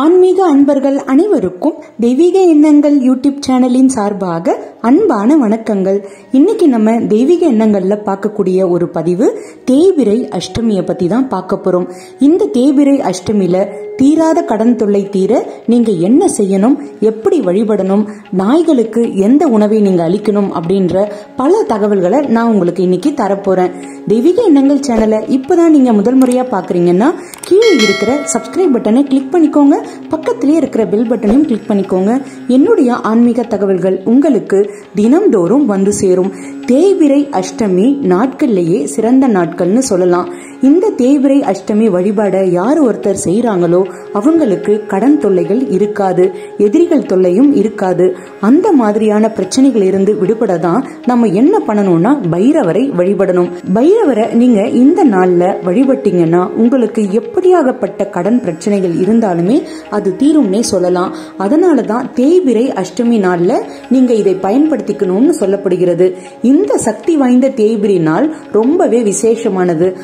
ஆன்மீக அன்பர்கள் அனைவருக்கும் தெய்வீக எண்ணங்கள் யூடியூப் சேனலின் சார்பாக அன்பான வணக்கங்கள். இன்னைக்கு நம்ம தெய்வீக எண்ணங்கள்ல பார்க்கக்கூடிய ஒரு பதிவு தேய்பிரை அஷ்டமியை பத்தி தான் பார்க்க போறோம். இந்த தேய்பிரை அஷ்டமியில தீராத கடன் தொல்லை தீர நீங்க என்ன செய்யணும்? எப்படி வழிபடணும்? நாய்களுக்கு எந்த உணவை நீங்க அளிக்கணும்? அப்படின்ற பல தகவல்களை நான் உங்களுக்கு இன்னைக்கு தரப்போறேன். தெய்வீக எண்ணங்கள் சேனலை இப்பதான் நீங்க முதல் முறையா பாக்குறீங்கன்னா கீழே இருக்கிற சப்ஸ்கிரைப் பட்டனை கிளிக் பண்ணிக்கோங்க. பக்கத்திலே இருக்கிற பெல் பட்டனையும் கிளிக் பண்ணிக்கோங்க. என்னுடைய ஆன்மீக தகவல்கள் உங்களுக்கு தினம்தோறும் வந்து சேரும். தேய்பிரை அஷ்டமி நாட்கள்லேயே சிறந்த நாட்கள்னு சொல்லலாம். இந்த தேய்பிரை அஷ்டமி வழிபாட யார் ஒருத்தர் செய்யறாங்களோ அவங்களுக்கு கடன் தொல்லைகள் இருக்காது எதிரிகள் தொல்லையும் இருக்காது. அந்த மாதிரியான பிரச்சனைகள் இருந்து விடுபட தான் நம்ம என்ன பண்ணணும்னா பைரவரை வழிபடணும். பைரவரை நீங்க இந்த நாள்ல வழிபட்டீங்கன்னா உங்களுக்கு எப்படியாகப்பட்ட கடன் பிரச்சனைகள் இருந்தாலுமே அது தீரும்னே சொல்லலாம். அதனால தான் தேய்பிரை அஷ்டமி நாள்ல நீங்க இதை பயன்படுத்திக்கணும்னு சொல்லப்படுகிறது. இந்த சக்தி வாய்ந்த தேய்பிரி நாள் ரொம்பவே விசேஷமானது.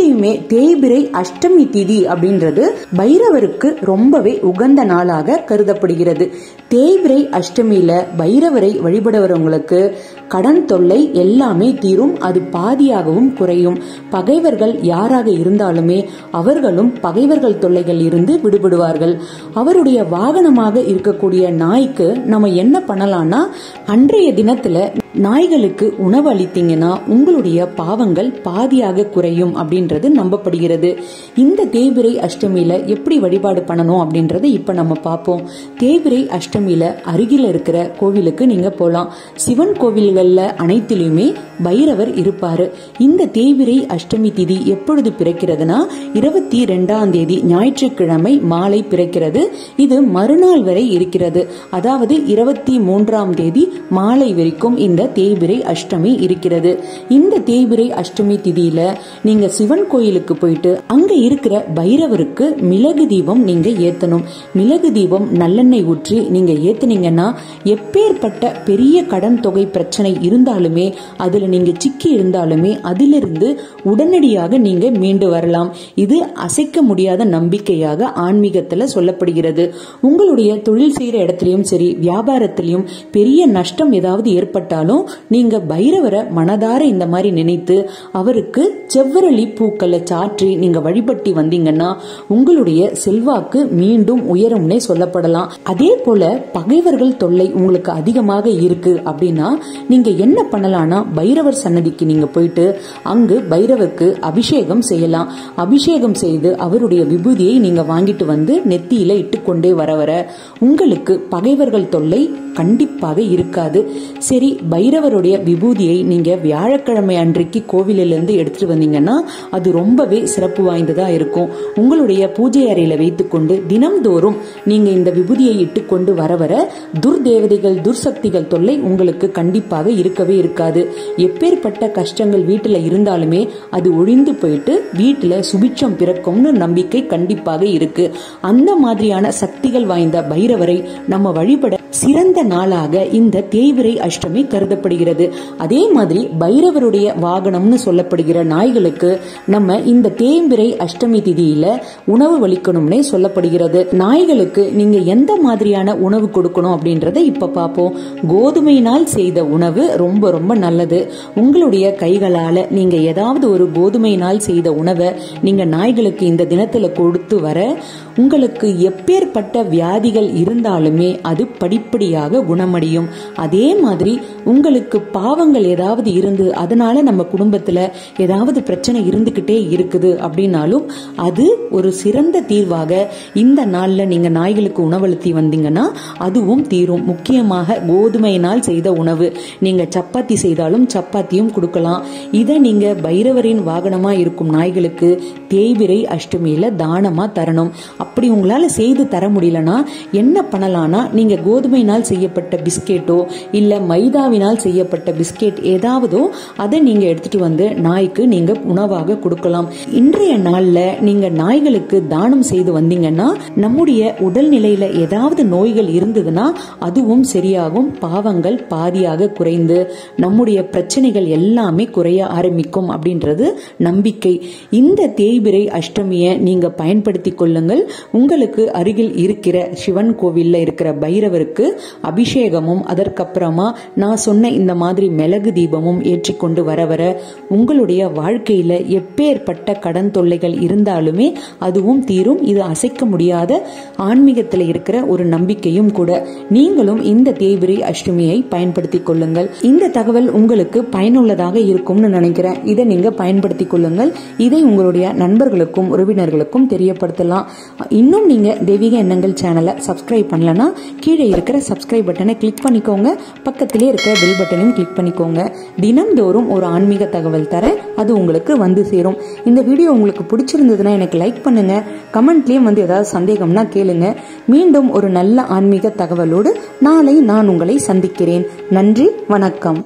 டெய்லியுமே தேய்பிரை அஷ்டமி திதி அப்படின்றது பைரவருக்கு ரொம்பவே உகந்த நாளாக கருதப்படுகிறது. தேய்பிரை அஷ்டமியில பைரவரை வழிபடுறவங்களுக்கு கடன் தொல்லை எல்லாமே தீரும் அது பாதியாகவும் குறையும். பகைவர்கள் யாராக இருந்தாலுமே அவர்களும் பகைவர்கள் தொல்லைகள் இருந்து விடுபடுவார்கள். அவருடைய வாகனமாக இருக்கக்கூடிய நாய்க்கு நம்ம என்ன பண்ணலாம்னா அன்றைய தினத்துல நாய்களுக்கு உணவு அளித்தீங்கன்னா உங்களுடைய பாவங்கள் பாதியாக குறையும் அப்படின்றது நம்பப்படுகிறது. இந்த தேய்பிரை அஷ்டமியில எப்படி வழிபாடு பண்ணணும் அப்படின்றத இப்ப நம்ம பார்ப்போம். தேய்பிரை அஷ்டமியில அருகில் இருக்கிற கோவிலுக்கு நீங்க போலாம். சிவன் கோவில்கள்ல அனைத்திலுமே பைரவர் இருப்பாரு. இந்த தேய்பிரை அஷ்டமி திதி எப்பொழுது பிறக்கிறதுனா இருபத்தி ரெண்டாம் தேதி ஞாயிற்றுக்கிழமை மாலை பிறக்கிறது. இது மறுநாள் வரை இருக்கிறது. அதாவது இருபத்தி மூன்றாம் தேதி மாலை வரைக்கும் இந்த தேய்பிரை அஷ்டமி இருக்கிறது. இந்த தேய்பிரை அஷ்டமி திதியில நீங்க சிவன் கோயிலுக்கு போயிட்டு அங்க இருக்கிற பைரவருக்கு மிளகு தீபம் நீங்க ஏத்தணும். மிளகு தீபம் நல்லெண்ணெய் ஊற்றி நீங்க ஏத்துனீங்கன்னா எப்பேற்பட்ட பெரிய கடன் தொகை பிரச்சனை இருந்தாலுமே அதுல நீங்க சிக்கி இருந்தாலுமே அதிலிருந்து உடனடியாக நீங்க மீண்டு வரலாம். இது அசைக்க முடியாத நம்பிக்கையாக ஆன்மீகத்துல சொல்லப்படுகிறது. உங்களுடைய தொழில் செய்யற இடத்துலயும் சரி வியாபாரத்திலையும் பெரிய நஷ்டம் ஏதாவது ஏற்பட்டாலும் நீங்க பைரவரை மனதார இந்த மாதிரி நினைத்து அவருக்கு செவ்வரளி பூக்களை சாற்றி நீங்க வழிபட்டி வந்தீங்கன்னா உங்களுடைய செல்வாக்கு மீண்டும் உயரும்னே சொல்லப்படலாம். அதே போல பகைவர்கள் தொல்லை உங்களுக்கு அதிகமாக இருக்கு அப்படின்னா நீங்க என்ன பண்ணலாம்னா பைரவர் சன்னதிக்கு நீங்க போயிட்டு அங்கு பைரவருக்கு அபிஷேகம் செய்யலாம். அபிஷேகம் செய்து அவருடைய விபூதியை நீங்க வாங்கிட்டு வந்து நெத்தியில இட்டுக்கொண்டே வர வர உங்களுக்கு பகைவர்கள் தொல்லை கண்டிப்பாக இருக்காது. சரி பைரவருடைய விபூதியை நீங்க வியாழக்கிழமை அன்றைக்கு கோவிலிலிருந்து எடுத்துட்டு வந்தீங்கன்னா அது ரொம்பவே சிறப்பு வாய்ந்ததா இருக்கும். உங்களுடைய பூஜை அறையில வைத்துக்கொண்டு தினம்தோறும் நீங்க இந்த விபூதியை இட்டுக்கொண்டு வர வர துர்தேவதைகள் துர்சக்திகள் தொல்லை உங்களுக்கு கண்டிப்பாக இருக்கவே இருக்காது. எப்பேற்பட்ட கஷ்டங்கள் வீட்டுல இருந்தாலுமே அது ஒழிந்து போயிட்டு வீட்டுல சுபிட்சம் பிறக்கும்னு நம்பிக்கை கண்டிப்பாக இருக்கு. அந்த மாதிரியான சக்திகள் வாய்ந்த பைரவரை நம்ம வழிபட சிறந்த நாளாக இந்த தேய்விரை அஷ்டமி கருதப்படுகிறது. அதே மாதிரி பைரவருடைய வாகனம்னு சொல்லப்படுகிற நாய்களுக்கு நம்ம இந்த தேய்விரை அஷ்டமி திதியில உணவு வலிக்கணும்னே சொல்லப்படுகிறது. நாய்களுக்கு நீங்க எந்த மாதிரியான உணவு கொடுக்கணும் அப்படின்றத இப்ப பார்ப்போம். கோதுமையினால் செய்த உணவு ரொம்ப ரொம்ப நல்லது. உங்களுடைய கைகளால நீங்க ஏதாவது ஒரு கோதுமையினால் செய்த உணவை நீங்க நாய்களுக்கு இந்த தினத்துல கொடுத்து வர உங்களுக்கு எப்பேற்பட்ட வியாதிகள் இருந்தாலுமே அது படிப்படியாக குணமடையும். அதே மாதிரி உங்களுக்கு பாவங்கள் ஏதாவது இருந்து அதனால நம்ம குடும்பத்துல ஏதாவது பிரச்சனை இருந்துகிட்டே இருக்குது அப்படின்னாலும் அது ஒரு சிறந்த தீர்வாக இந்த நாள்ல நீங்க நாய்களுக்கு உணவழுத்தி வந்தீங்கன்னா அதுவும் தீரும். முக்கியமாக கோதுமையினால் செய்த உணவு. நீங்க சப்பாத்தி செய்தாலும் சப்பாத்தியும் கொடுக்கலாம். இதை நீங்க பைரவரின் வாகனமா இருக்கும் நாய்களுக்கு தேய்விரை அஷ்டமியில தானமா தரணும். அப்படி உங்களால் செய்து தர முடியலனா என்ன பண்ணலான்னா நீங்கள் கோதுமையினால் செய்யப்பட்ட பிஸ்கெட்டோ இல்லை மைதாவினால் செய்யப்பட்ட பிஸ்கெட் ஏதாவதோ அதை நீங்கள் எடுத்துட்டு வந்து நாய்க்கு நீங்கள் உணவாக கொடுக்கலாம். இன்றைய நாளில் நீங்கள் நாய்களுக்கு தானம் செய்து வந்தீங்கன்னா நம்முடைய உடல்நிலையில் ஏதாவது நோய்கள் இருந்ததுன்னா அதுவும் சரியாகும் பாவங்கள் பாதியாக குறைந்து நம்முடைய பிரச்சனைகள் எல்லாமே குறைய ஆரம்பிக்கும் அப்படின்றது நம்பிக்கை. இந்த தேய்பிரை அஷ்டமியை நீங்க பயன்படுத்தி கொள்ளுங்கள். உங்களுக்கு அருகில் இருக்கிற சிவன் கோவிலில் இருக்கிற பைரவருக்கு அபிஷேகமும் அதற்கப்புறமா நான் சொன்ன இந்த மாதிரி மிளகு தீபமும் ஏற்றிக்கொண்டு வர வர உங்களுடைய வாழ்க்கையில் எப்பேற்பட்ட கடன் தொல்லைகள் இருந்தாலுமே அதுவும் தீரும். இது அசைக்க முடியாத ஆன்மீகத்தில் இருக்கிற ஒரு நம்பிக்கையும் கூட. நீங்களும் இந்த தேய்பிரி அஷ்டமியை பயன்படுத்திக் கொள்ளுங்கள். இந்த தகவல் உங்களுக்கு பயனுள்ளதாக இருக்கும்னு நினைக்கிறேன். இதை நீங்க பயன்படுத்திக் கொள்ளுங்கள். இதை உங்களுடைய நண்பர்களுக்கும் உறவினர்களுக்கும் தெரியப்படுத்தலாம். இன்னும் நீங்கள் தெய்வீக எண்ணங்கள் சேனலை சப்ஸ்கிரைப் பண்ணலனா கீழே இருக்கிற சப்ஸ்கிரைப் பட்டனை கிளிக் பண்ணிக்கோங்க. பக்கத்திலே இருக்கிற பெல் பட்டனையும் கிளிக் பண்ணிக்கோங்க. தினம்தோறும் ஒரு ஆன்மீக தகவல் தர அது உங்களுக்கு வந்து சேரும். இந்த வீடியோ உங்களுக்கு பிடிச்சிருந்ததுன்னா எனக்கு லைக் பண்ணுங்க. கமெண்ட்லேயும் வந்து ஏதாவது சந்தேகம்னா கேளுங்க. மீண்டும் ஒரு நல்ல ஆன்மீக தகவலோடு நாளை நான் உங்களை சந்திக்கிறேன். நன்றி வணக்கம்.